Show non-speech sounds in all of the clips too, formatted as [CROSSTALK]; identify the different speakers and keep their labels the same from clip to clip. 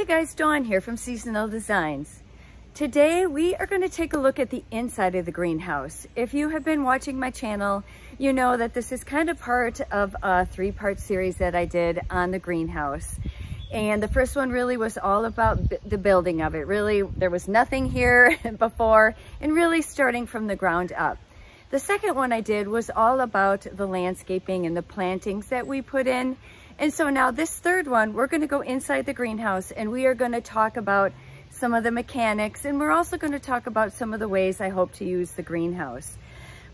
Speaker 1: Hey guys, Dawn here from Seasonal Designs. Today we are going to take a look at the inside of the greenhouse. If you have been watching my channel, you know that this is kind of part of a three-part series that I did on the greenhouse. And the first one really was all about the building of it. Really, there was nothing here [LAUGHS] before and really starting from the ground up. The second one I did was all about the landscaping and the plantings that we put in. And so now this third one, we're gonna go inside the greenhouse and we are gonna talk about some of the mechanics and we're also gonna talk about some of the ways I hope to use the greenhouse.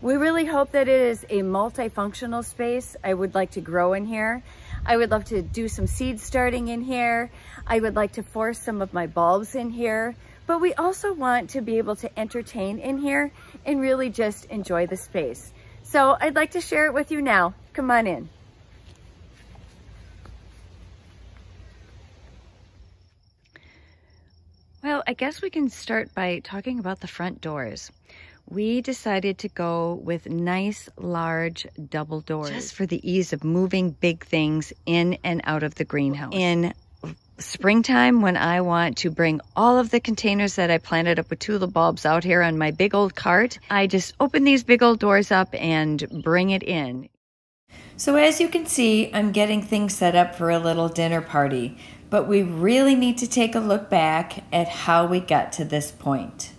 Speaker 1: We really hope that it is a multifunctional space. I would like to grow in here. I would love to do some seed starting in here. I would like to force some of my bulbs in here but we also want to be able to entertain in here and really just enjoy the space. So I'd like to share it with you now. Come on in. I guess we can start by talking about the front doors. We decided to go with nice, large double doors just for the ease of moving big things in and out of the greenhouse. In springtime when I want to bring all of the containers that I planted up with tulip bulbs out here on my big old cart, I just open these big old doors up and bring it in. So as you can see, I'm getting things set up for a little dinner party, but we really need to take a look back at how we got to this point.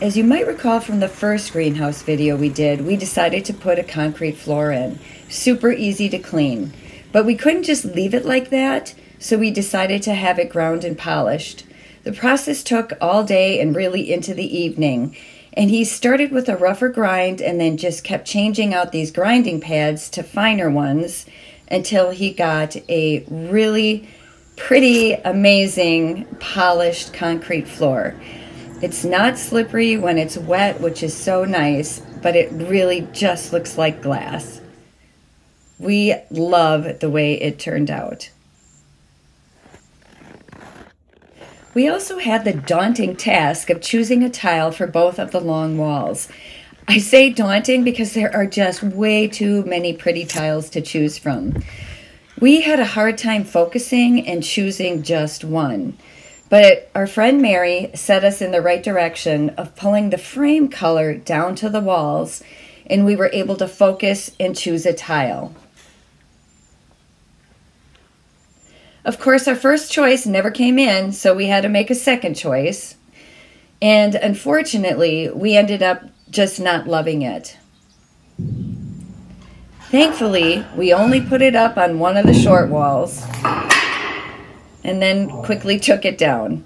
Speaker 1: As you might recall from the first greenhouse video we did, we decided to put a concrete floor in. Super easy to clean. But we couldn't just leave it like that, so we decided to have it ground and polished. The process took all day and really into the evening. And he started with a rougher grind and then just kept changing out these grinding pads to finer ones until he got a really pretty, amazing, polished concrete floor. It's not slippery when it's wet, which is so nice, but it really just looks like glass. We love the way it turned out. We also had the daunting task of choosing a tile for both of the long walls. I say daunting because there are just way too many pretty tiles to choose from. We had a hard time focusing and choosing just one. But our friend Mary set us in the right direction of pulling the frame color down to the walls, and we were able to focus and choose a tile. Of course, our first choice never came in, so we had to make a second choice. And unfortunately, we ended up just not loving it. Thankfully, we only put it up on one of the short walls and then quickly took it down.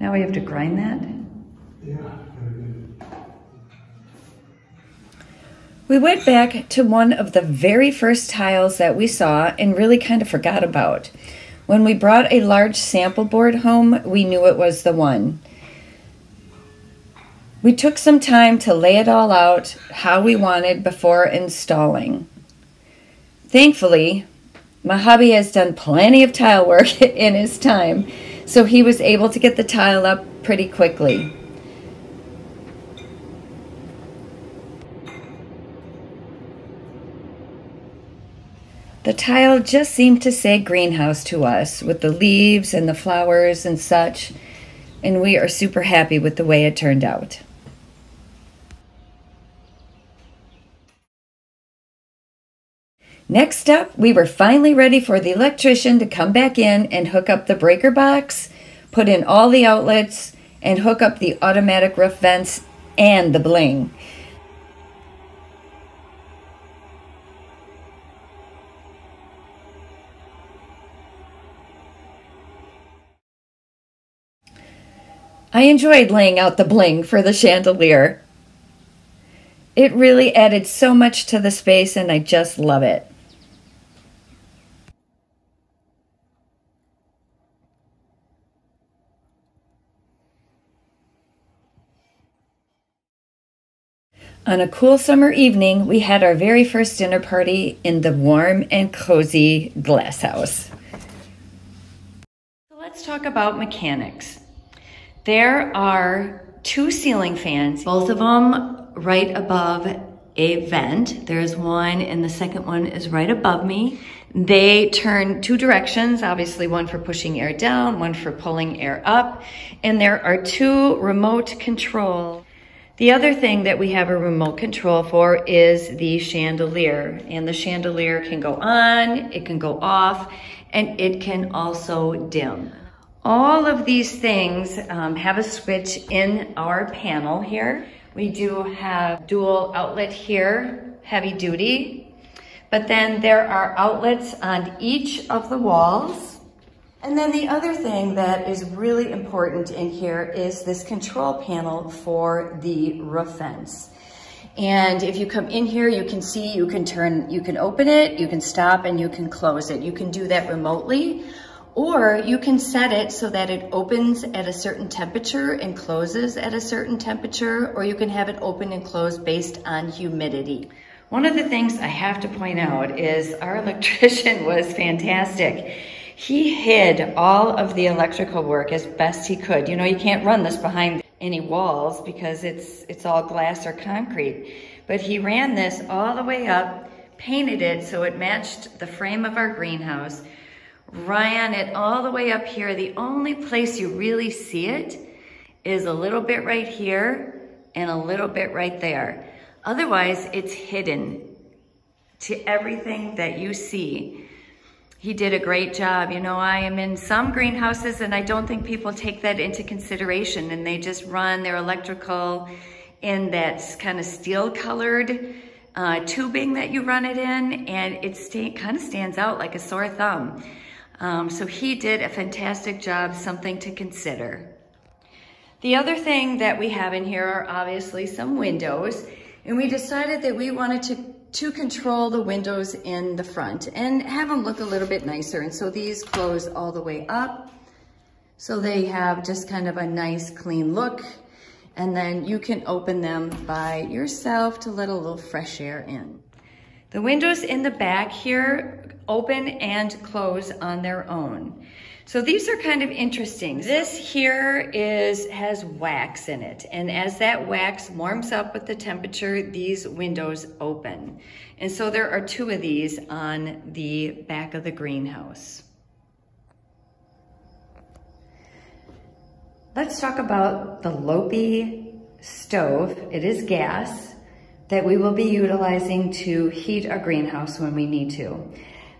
Speaker 1: Now, we have to grind that? We went back to one of the very first tiles that we saw and really kind of forgot about. When we brought a large sample board home, we knew it was the one. We took some time to lay it all out how we wanted before installing. Thankfully, my hubby has done plenty of tile work [LAUGHS] in his time, so he was able to get the tile up pretty quickly. The tile just seemed to say greenhouse to us with the leaves and the flowers and such, and we are super happy with the way it turned out. Next up, we were finally ready for the electrician to come back in and hook up the breaker box, put in all the outlets, and hook up the automatic roof vents and the bling. I enjoyed laying out the bling for the chandelier. It really added so much to the space and I just love it. On a cool summer evening, we had our very first dinner party in the warm and cozy glass house. Let's talk about mechanics. There are two ceiling fans, both of them right above a vent. There's one and the second one is right above me. They turn two directions, obviously one for pushing air down, one for pulling air up. And there are two remote control. The other thing that we have a remote control for is the chandelier. And the chandelier can go on, it can go off, and it can also dim. All of these things um, have a switch in our panel here. We do have dual outlet here, heavy duty, but then there are outlets on each of the walls. And then the other thing that is really important in here is this control panel for the roof vents. And if you come in here, you can see, you can turn, you can open it, you can stop, and you can close it. You can do that remotely or you can set it so that it opens at a certain temperature and closes at a certain temperature, or you can have it open and close based on humidity. One of the things I have to point out is our [LAUGHS] electrician was fantastic. He hid all of the electrical work as best he could. You know, you can't run this behind any walls because it's, it's all glass or concrete. But he ran this all the way up, painted it so it matched the frame of our greenhouse, ran it all the way up here. The only place you really see it is a little bit right here and a little bit right there. Otherwise, it's hidden to everything that you see. He did a great job. You know, I am in some greenhouses and I don't think people take that into consideration and they just run their electrical in that kind of steel colored uh, tubing that you run it in and it kind of stands out like a sore thumb. Um, so he did a fantastic job, something to consider. The other thing that we have in here are obviously some windows, and we decided that we wanted to, to control the windows in the front and have them look a little bit nicer. And so these close all the way up. So they have just kind of a nice clean look. And then you can open them by yourself to let a little fresh air in. The windows in the back here open and close on their own. So these are kind of interesting. This here is has wax in it. And as that wax warms up with the temperature, these windows open. And so there are two of these on the back of the greenhouse. Let's talk about the Lopi stove. It is gas that we will be utilizing to heat our greenhouse when we need to.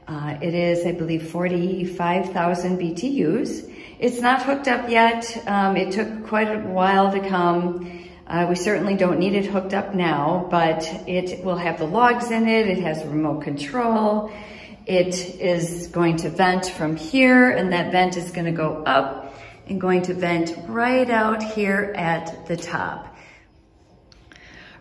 Speaker 1: Uh, it is, I believe, 45,000 BTUs. It's not hooked up yet. Um, it took quite a while to come. Uh, we certainly don't need it hooked up now, but it will have the logs in it. It has remote control. It is going to vent from here, and that vent is going to go up and going to vent right out here at the top.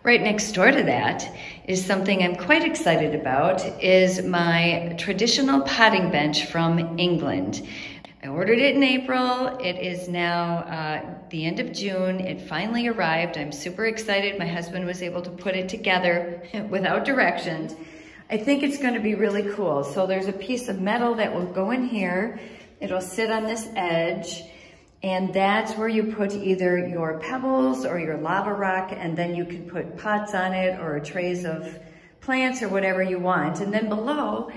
Speaker 1: Right next door to that is something I'm quite excited about is my traditional potting bench from England. I ordered it in April. It is now uh, the end of June. It finally arrived. I'm super excited. My husband was able to put it together [LAUGHS] without directions. I think it's gonna be really cool. So there's a piece of metal that will go in here. It'll sit on this edge and that's where you put either your pebbles or your lava rock, and then you can put pots on it or trays of plants or whatever you want. And then below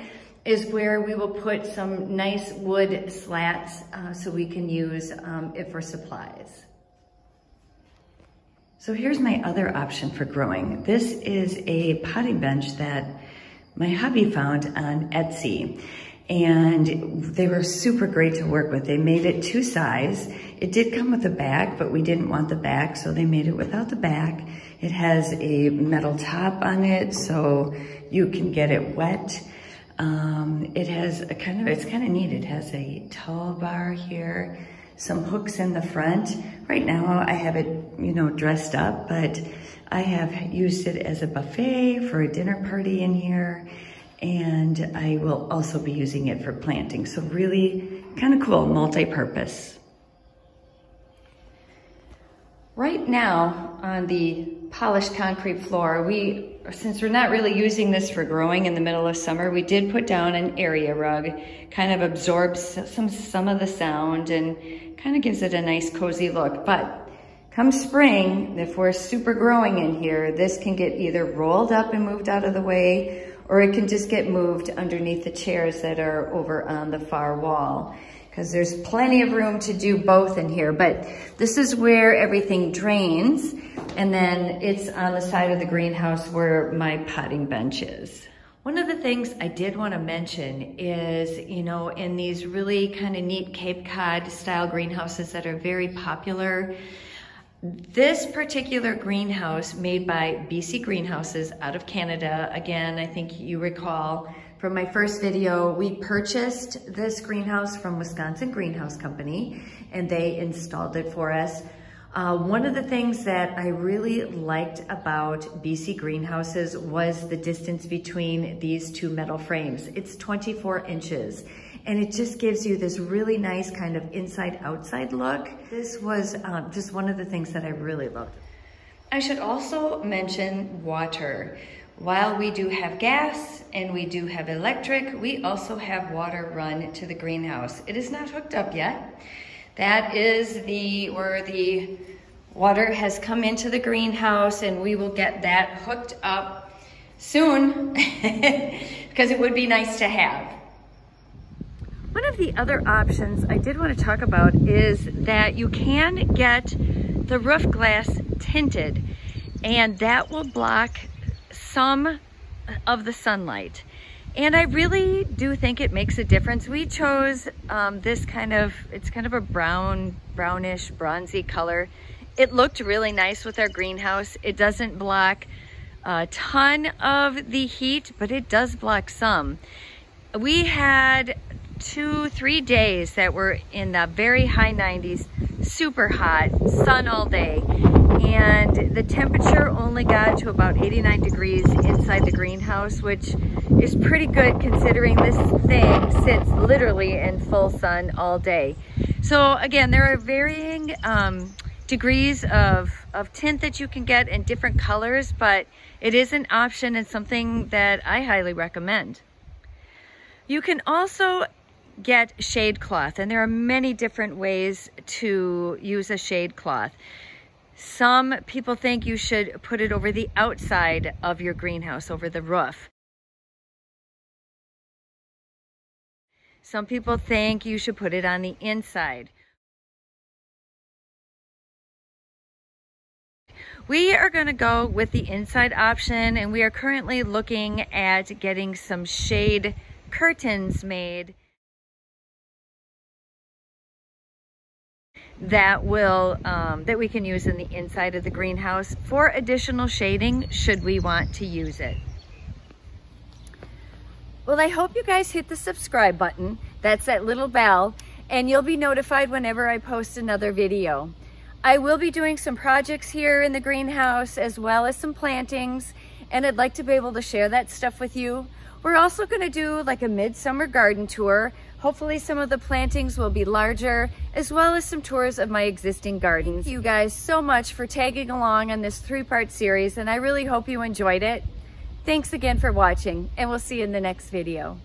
Speaker 1: is where we will put some nice wood slats uh, so we can use um, it for supplies. So here's my other option for growing. This is a potting bench that my hubby found on Etsy and they were super great to work with. They made it two size. It did come with a back, but we didn't want the back, so they made it without the back. It has a metal top on it, so you can get it wet. Um, it has a kind of, it's kind of neat. It has a tall bar here, some hooks in the front. Right now I have it, you know, dressed up, but I have used it as a buffet for a dinner party in here and I will also be using it for planting. So really kind of cool, multi-purpose. Right now on the polished concrete floor, we, since we're not really using this for growing in the middle of summer, we did put down an area rug, kind of absorbs some, some of the sound and kind of gives it a nice cozy look. But Come spring, if we're super growing in here, this can get either rolled up and moved out of the way, or it can just get moved underneath the chairs that are over on the far wall because there's plenty of room to do both in here. But this is where everything drains. And then it's on the side of the greenhouse where my potting bench is. One of the things I did want to mention is, you know, in these really kind of neat Cape Cod style greenhouses that are very popular, this particular greenhouse made by BC Greenhouses out of Canada, again, I think you recall from my first video, we purchased this greenhouse from Wisconsin Greenhouse Company and they installed it for us. Uh, one of the things that I really liked about BC greenhouses was the distance between these two metal frames. It's 24 inches and it just gives you this really nice kind of inside outside look. This was uh, just one of the things that I really loved. I should also mention water. While we do have gas and we do have electric, we also have water run to the greenhouse. It is not hooked up yet. That is the where the water has come into the greenhouse and we will get that hooked up soon [LAUGHS] because it would be nice to have. One of the other options I did want to talk about is that you can get the roof glass tinted and that will block some of the sunlight. And I really do think it makes a difference. We chose um, this kind of, it's kind of a brown, brownish, bronzy color. It looked really nice with our greenhouse. It doesn't block a ton of the heat, but it does block some. We had two, three days that were in the very high 90s, super hot, sun all day and the temperature only got to about 89 degrees inside the greenhouse, which is pretty good considering this thing sits literally in full sun all day. So again, there are varying um, degrees of, of tint that you can get in different colors, but it is an option and something that I highly recommend. You can also get shade cloth, and there are many different ways to use a shade cloth. Some people think you should put it over the outside of your greenhouse, over the roof. Some people think you should put it on the inside. We are going to go with the inside option and we are currently looking at getting some shade curtains made. That will um, that we can use in the inside of the greenhouse for additional shading should we want to use it. Well, I hope you guys hit the subscribe button. That's that little bell and you'll be notified whenever I post another video. I will be doing some projects here in the greenhouse as well as some plantings and I'd like to be able to share that stuff with you. We're also gonna do like a midsummer garden tour Hopefully some of the plantings will be larger, as well as some tours of my existing gardens. Thank you guys so much for tagging along on this three-part series, and I really hope you enjoyed it. Thanks again for watching, and we'll see you in the next video.